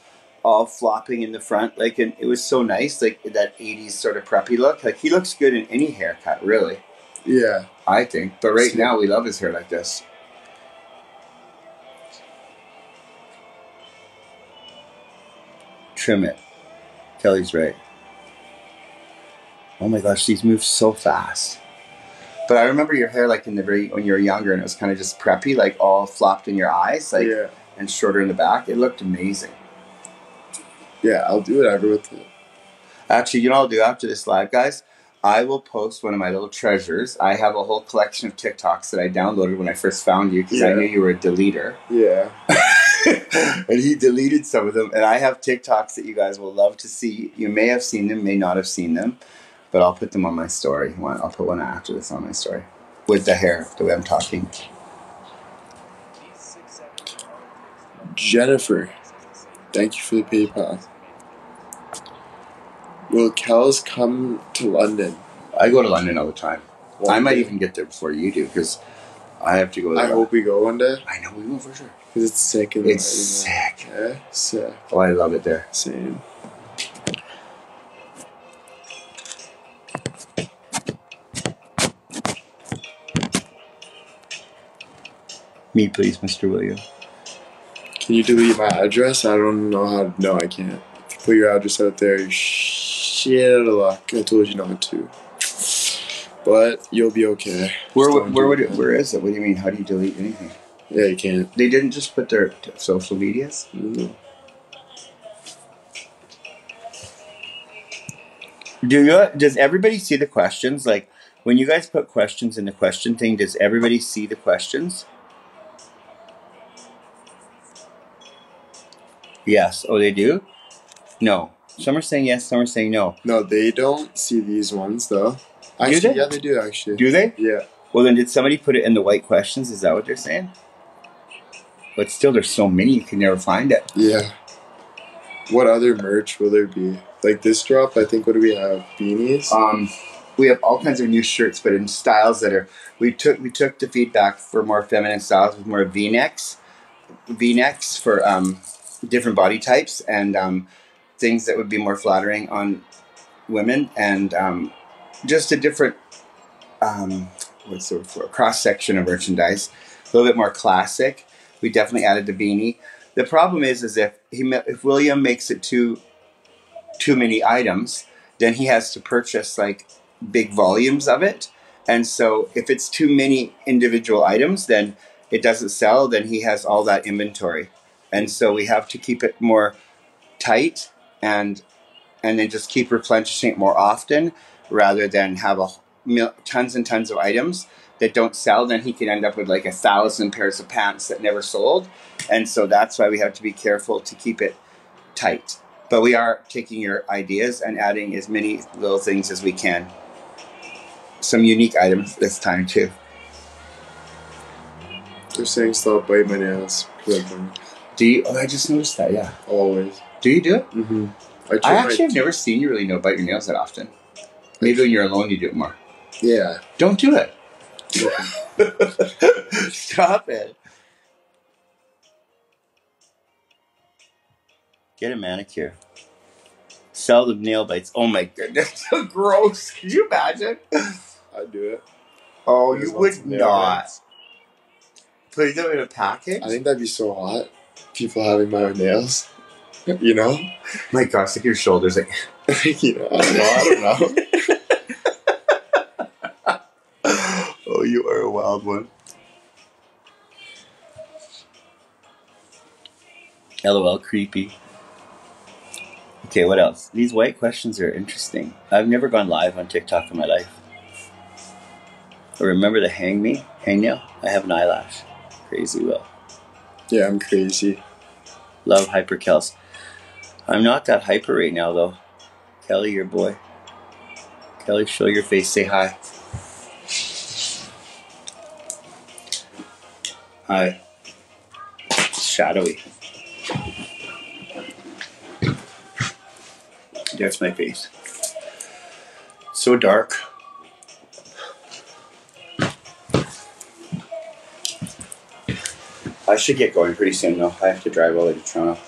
all flopping in the front, like, and it was so nice, like that '80s sort of preppy look. Like he looks good in any haircut, really. yeah. I think. But right See- now, we love his hair like this. Trim it. Kelly's right. Oh my gosh, these move so fast. But I remember your hair like in the very when you were younger, and it was kind of just preppy, like all flopped in your eyes, like yeah, and shorter in the back. It looked amazing. Yeah. I'll do whatever with it. Actually, you know what I'll do after this live, guys? I will post one of my little treasures. I have a whole collection of TikToks that I downloaded when I first found you because I knew you were a deleter. Yeah, and he deleted some of them. And I have TikToks that you guys will love to see. You may have seen them, may not have seen them, but I'll put them on my story. I'll put one after this on my story with the hair, the way I'm talking. Jennifer, thank you for the paper. Will Kells come to London? I go to London all the time. One I might day? even get there before you do because I have to go there. I hope we go one day I know we will for sure. because it's sick in It's sick. Yeah, sick. Oh, I love it there. Same. Me, please, Mr. William. Can you delete my address? I don't know how. No, I can't. If you put your address out there, you're shit out of luck. I told you not to. But you'll be okay. Where, would- where would it? Where is it? What do you mean? How do you delete anything? Yeah, you can't. They didn't just put their t- social medias. No. Do you? Does everybody see the questions? Like when you guys put questions in the question thing, does everybody see the questions? Yes. Oh, they do. No. Some are saying yes. Some are saying no. No, they don't see these ones though. Actually, they? yeah, they do actually. Do they? Yeah. Well, then did somebody put it in the white questions? Is that what they're saying? But still, there's so many you can never find it. Yeah. What other merch will there be? Like this drop, I think. What do we have? Beanies. Um, we have all kinds of new shirts, but in styles that are we took we took the feedback for more feminine styles with more V necks, V necks for um, different body types and um, things that would be more flattering on women, and um, just a different um, what's the word cross section of merchandise, a little bit more classic. We definitely added the beanie. The problem is, is if he if William makes it too too many items, then he has to purchase like big volumes of it. And so if it's too many individual items, then it doesn't sell, then he has all that inventory. And so we have to keep it more tight and and then just keep replenishing it more often rather than have a mil- tons and tons of items that don't sell then he could end up with like a thousand pairs of pants that never sold and so that's why we have to be careful to keep it tight but we are taking your ideas and adding as many little things as we can. Some unique items this time too. They're saying stop biting my nails. Good one. Do you? Oh, I just noticed that. Yeah. Always. Do you do it? Mm-hmm. I try my- actually have never seen you really know bite your nails that often. Maybe when you're alone, you do it more. Yeah. Don't do it. Stop it. Get a manicure. Sell the nail bites. Oh my goodness, so gross. Could you imagine? I'd do it. Oh, There's you would not. bites. Put them in a package? I think that'd be so hot. People having my own nails. You know? my gosh, look at your shoulders. Like, you know, I don't know. I don't know. oh, you are a wild one. LOL, creepy. Okay, what else? These white questions are interesting. I've never gone live on TikTok in my life. But remember to hang me? hang Hangnail? I have an eyelash. Crazy Will. Yeah, I'm crazy. Love Hyper Kels. I'm not that hyper right now though. Kelly, your boy. Kelly, show your face. Say hi. Hi. It's shadowy. That's my face. So dark. Should get going pretty soon though. I have to drive all the way to Toronto.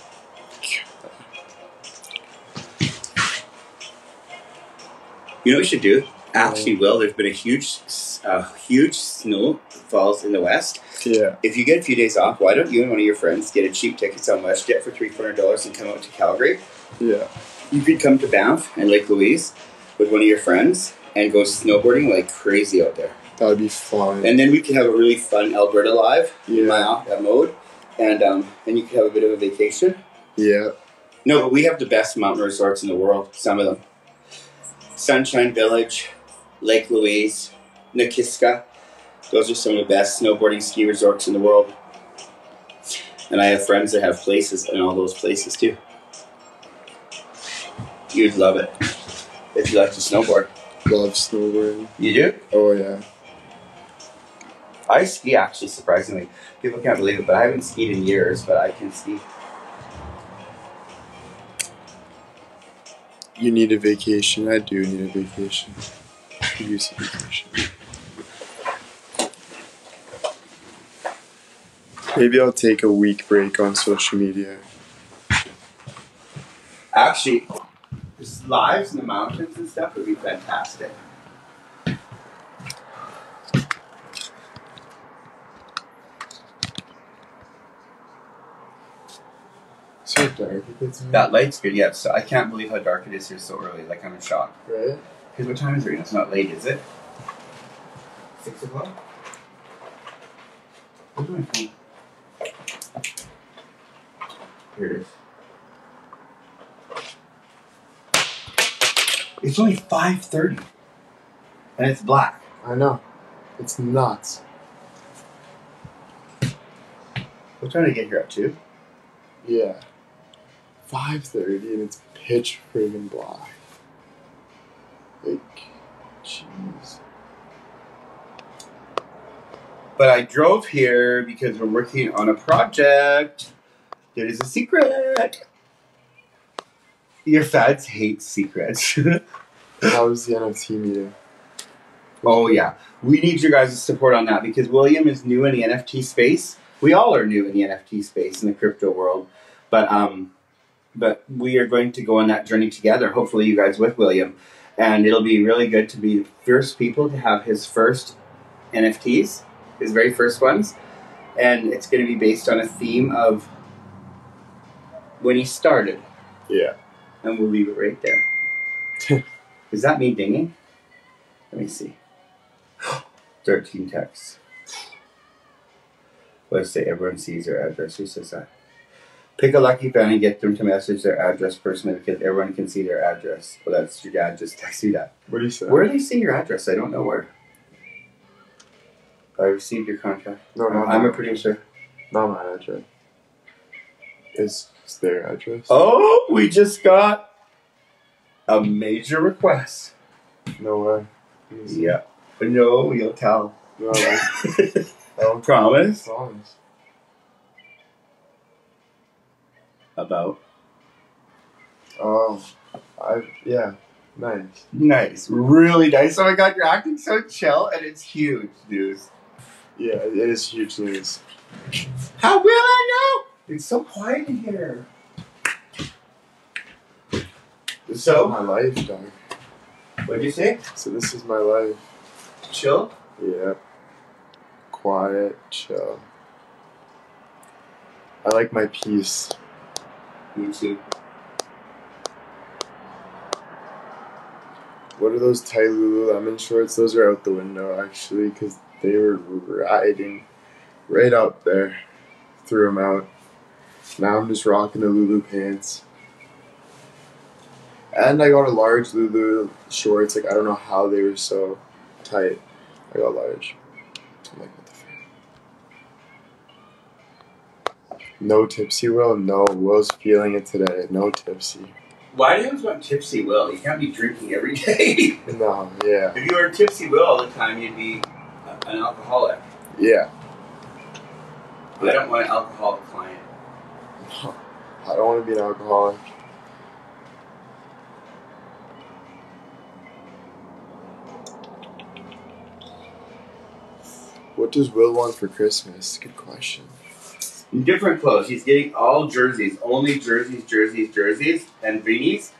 You know what we should do? Actually, Will, there's been a huge, uh, huge snow falls in the west. Yeah. If you get a few days off, why don't you and one of your friends get a cheap tickets on WestJet for three, four hundred dollars and come out to Calgary? Yeah. You could come to Banff and Lake Louise with one of your friends and go snowboarding like crazy out there. That would be fun. And then we could have a really fun Alberta live in my Yeah. off that mode, and um, and you could have a bit of a vacation. yeah. No, but we have the best mountain resorts in the world. Some of them: Sunshine Village, Lake Louise, Nakiska. Those are some of the best snowboarding ski resorts in the world. And I have friends that have places in all those places too. You'd love it if you like to snowboard. Love snowboarding. You do? Oh yeah. I ski actually, surprisingly. People can't believe it, but I haven't skied in years, but I can ski. You need a vacation. I do need a vacation. I use a vacation. Maybe I'll take a week break on social media. Actually, just lives in the mountains and stuff would be fantastic. So dark it gets. That light's good, yeah. So I can't believe how dark it is here so early. Like I'm in shock. Right? Because what time is it? It's not late, is it? Six o'clock. Where's my phone? Here it is. It's only five thirty, and it's black. I know. It's nuts. What time did I get here at two? Yeah. 5.30 and it's pitch friggin' black. Like, jeez. But I drove here because we're working on a project. It is a secret. Your fads hate secrets. How was the NFT meeting? oh yeah, we need your guys' support on that because William is new in the NFT space. We all are new in the NFT space in the crypto world, but um, but we are going to go on that journey together. Hopefully, you guys with William, and it'll be really good to be the first people to have his first NFTs, his very first ones, and it's going to be based on a theme of when he started, Yeah. and we'll leave it right there. Is that me dinging? Let me see. 13 texts. Let's say everyone sees their address. Who says that? Pick a lucky fan and get them to message their address personally because everyone can see their address. Well, that's your dad just texted you that. What do you say? Where do they see your address? I don't know where. I received your contract. No, no, I'm no. a producer. Not my address. It's, it's their address. Oh, we just got a major request. No way. Yeah. No, you'll tell. No, like, oh, promise. songs. About. Oh, I, yeah. Nice. Nice. Really nice. Oh my god, you're acting so chill and it's huge news. Yeah, it is huge news. How will I know? It's so quiet in here. This So, my life, dog. what'd you say? So this is my life. Chill? Yeah. Quiet, chill. I like my peace. Too. What are those tight Lululemon shorts? Those are out the window actually, because they were riding right up there. Threw them out. Now I'm just rocking the Lulu pants. And I got a large Lulu shorts. Like I don't know how they were so tight. I got large. I'm like, what the fuck? No tipsy Will? No, Will's feeling it today. No tipsy. Why do you always want tipsy Will? You can't be drinking every day. No, yeah. if you were tipsy Will all the time, you'd be an alcoholic. Yeah. I don't want an alcoholic client. I don't want to be an alcoholic. What does Will want for Christmas? Good question. Different clothes. He's getting all jerseys, only jerseys, jerseys, jerseys, and beanies.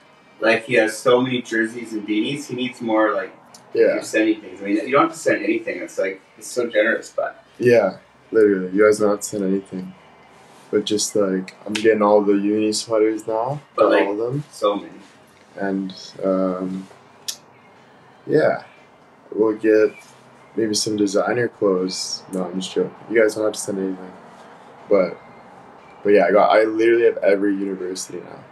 Like he has so many jerseys and beanies. He needs more like Yeah, you're sending things. I mean, you don't have to send anything. It's like it's so generous, but yeah, literally. You guys don't have send anything. But just like, I'm getting all the uni sweaters now. But, like- all of them. so many. And, um, yeah, we'll get maybe some designer clothes. No, I'm just joking. You guys don't have to send anything. But, but yeah, I got, I literally have every university now.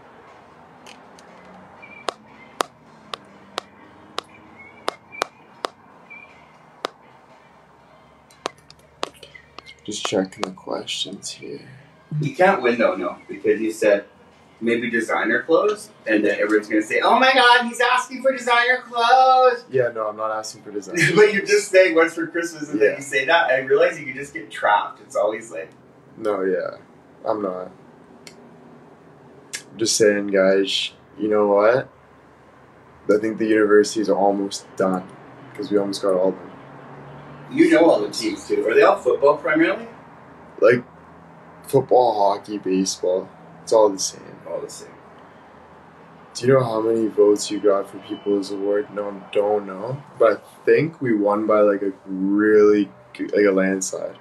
Just checking the questions here. You can't win though, no, because you said maybe designer clothes, and then everyone's gonna say, "Oh my God, he's asking for designer clothes." Yeah, no, I'm not asking for design. but you're just saying what's for Christmas, and Yeah. then you say that. I realize you can just get trapped. It's always like, No, yeah, I'm not. I'm just saying, guys. You know what? I think the universities are almost done because we almost got all of them. you know all the teams too. Are they all football primarily? Like football, hockey, baseball. It's all the same. All the same. Do you know how many votes you got for People's Award? No, don't know. But I think we won by like a really good, like a landslide.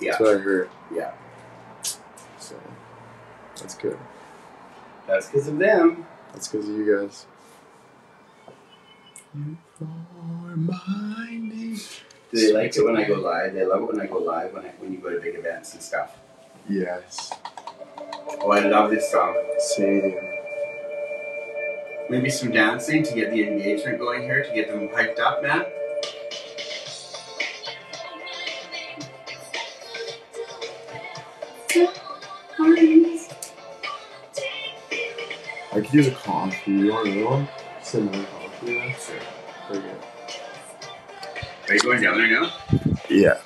Yeah. That's what I heard. Yeah. So that's good. That's because of them. That's because of you guys. You are my name. Do they like it when I go live? They love it when I go live when I, when you go to big events and stuff. Yes. Oh, I love this song. Same. Maybe some dancing to get the engagement going here, to get them hyped up, man. I could use a coffee. You want another one? Just another coffee. Yeah. Sure. Very good. Are you going down there now? Yeah.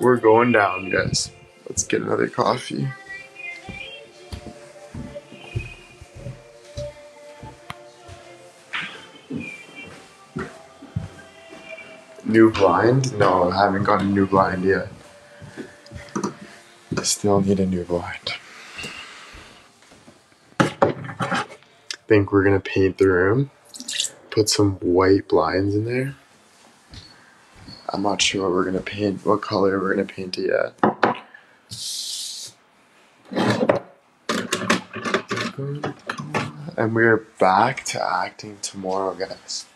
We're going down, guys. Let's get another coffee. New blind? No, I haven't got a new blind yet. I still need a new blind. Think we're gonna paint the room put some white blinds in there. I'm not sure what we're gonna paint, what color we're gonna paint it yet. And we're back to acting tomorrow, guys.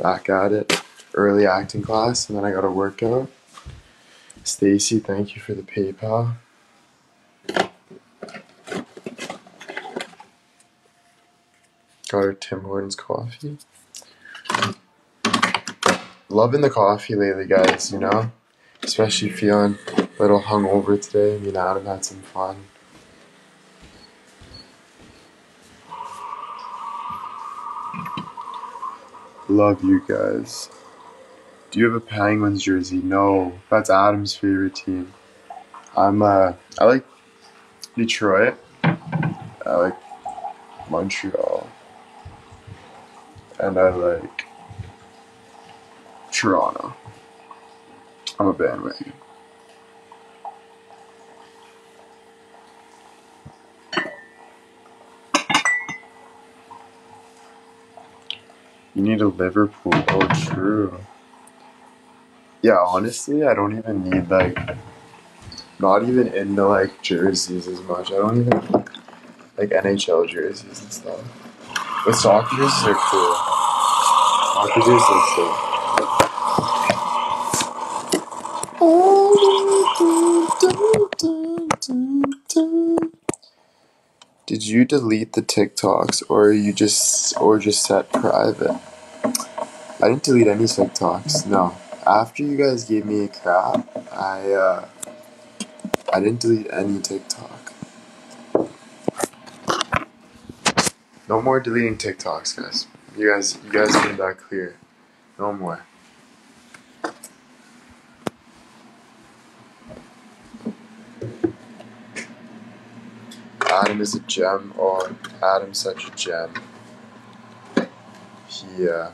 Back at it. Early acting class, and then I got a workout. Stacy, thank you for the PayPal. Got her Tim Hortons coffee. Loving the coffee lately, guys, you know? Especially feeling a little hungover today. And Adam had some fun. Love you guys. Do you have a Penguins jersey? No. That's Adam's favorite team. I'm uh I like Detroit. I like Montreal and I like Toronto. I'm a bandwagon. You need a Liverpool. Oh, true. Yeah, honestly, I don't even need like, not even into like jerseys as much. I don't even like NHL jerseys and stuff. But soccer jerseys are cool. Soccer jerseys are cool. Did you delete the TikToks or you just or just set private? I didn't delete any TikToks. No. After you guys gave me a crap, I uh I didn't delete any TikTok. No more deleting TikToks, guys. You guys you guys made that clear. No more. Adam is a gem. Oh, Adam's such a gem. He, uh,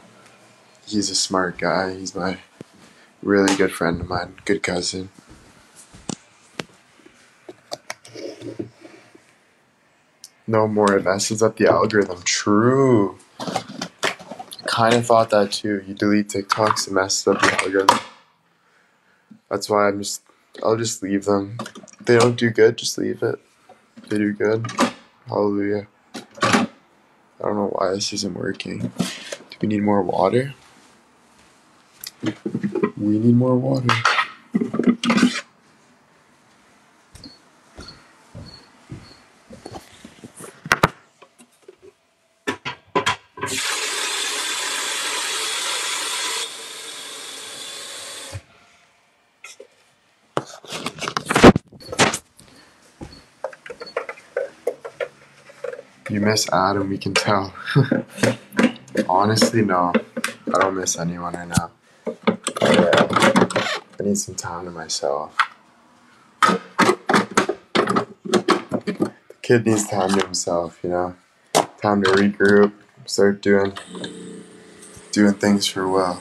he's a smart guy. He's my really good friend of mine, good cousin. No more. It messes up the algorithm. True. Kind of thought that too. You delete TikToks, it messes up the algorithm. That's why I'm just. I'll just leave them. If they don't do good, just leave it. If they do good, hallelujah. I don't know why this isn't working. Do we need more water? We need more water. You miss Adam, we can tell. Honestly, no. I don't miss anyone right now. Yeah. I need some time to myself. The kid needs time to himself, you know? Time to regroup, start doing doing things for well.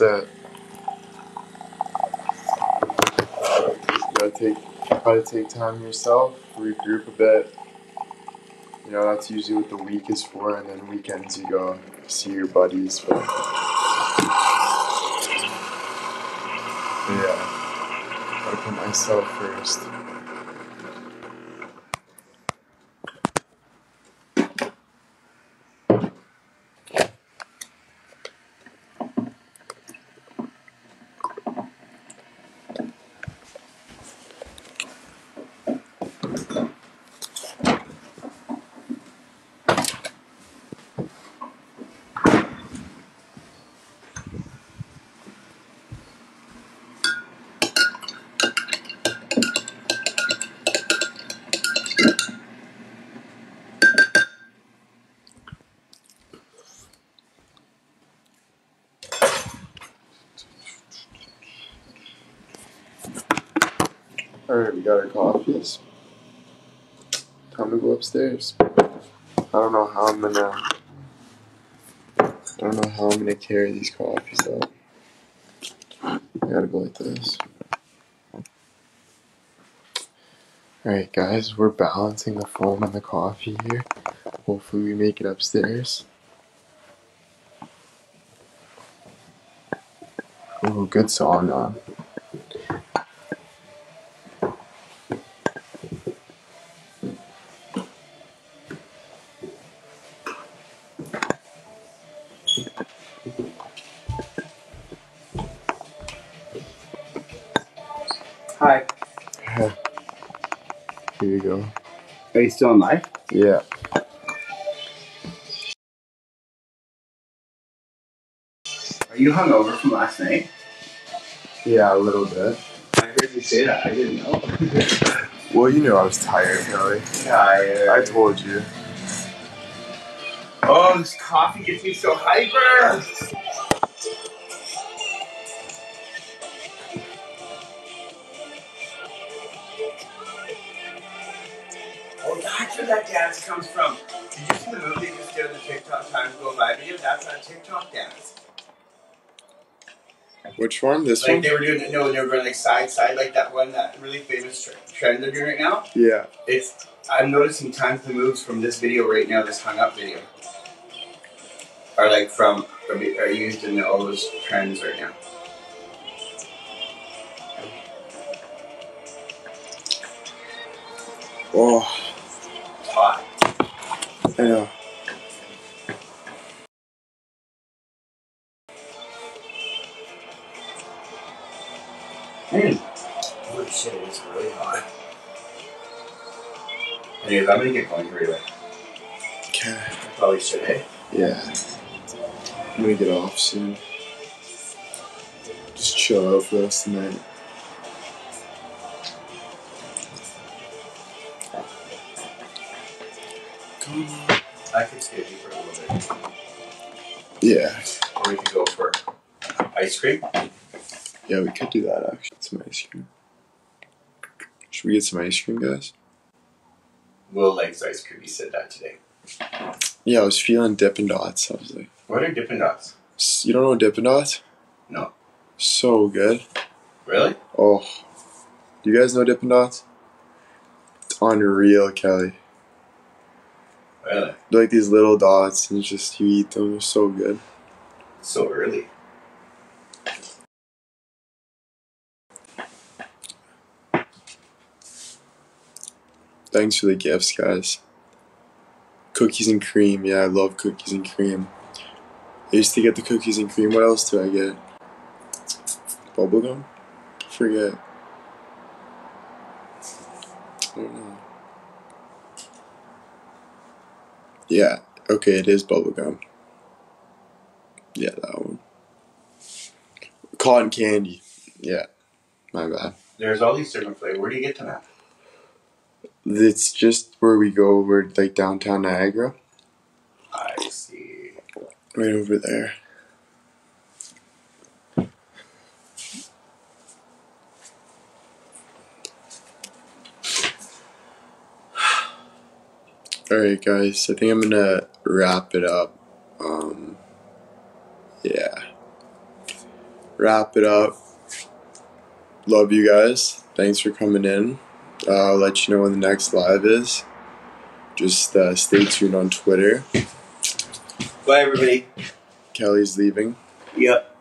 It. You gotta take, try to take time yourself, regroup a bit. You know, that's usually what the week is for, and then weekends you go see your buddies. But yeah, gotta put myself first. Alright, we got our coffees. Time to go upstairs. I don't know how I'm gonna. I don't know how I'm gonna carry these coffees up. I gotta go like this. Alright, guys, we're balancing the foam and the coffee here. Hopefully, we make it upstairs. Ooh, good song you still in live? Yeah. Are you hungover from last night? Yeah, a little bit. I heard you say that. I didn't know. Well, you knew I was tired, Kelly. Tired. I told you. Oh, this coffee gets me so hyper. Which one? This Like one? Like they were doing, no, they were going like side side, like that one, that really famous tre- trend they're doing right now. Yeah. It's I'm noticing times the moves from this video right now, this hung up video, are like from are, are used in all those trends right now. Oh, It's hot. I know. Anyways, I'm gonna get going right away. Okay. I probably should, eh? Yeah. I'm gonna get off soon. Just chill out for the rest of the night. Come on. I could stay with you for a little bit. Yeah. Or we could go for ice cream. Yeah, we could do that actually. Some ice cream. Should we get some ice cream, guys? Will likes ice cream, he said that today. Yeah, I was feeling Dippin' Dots. I was like, What are Dippin' Dots? You don't know Dippin' Dots? No. So good. Really? Oh, do you guys know Dippin' Dots? It's unreal, Kelly. Really? They're like these little dots, and it's just you eat them. They're so good. So early. Thanks for the gifts, guys. Cookies and cream. Yeah, I love cookies and cream. I used to get the cookies and cream. What else do I get? Bubblegum? Forget. I don't know. Yeah, okay, it is bubblegum. Yeah, that one. Cotton candy. Yeah, my bad. There's all these different flavors. Where do you get them at? It's just where we go over like downtown Niagara. I see. Right over there. Alright guys, I think I'm gonna wrap it up. Um yeah. wrap it up. Love you guys. Thanks for coming in. Uh, I'll let you know when the next live is. Just uh, stay tuned on Twitter. Bye, everybody. Kelly's leaving. Yep.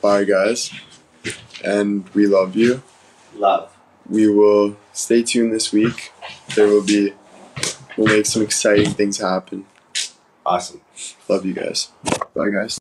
Bye, guys. And we love you. Love. We will stay tuned this week. There will be, we'll make some exciting things happen. Awesome. Love you guys. Bye, guys.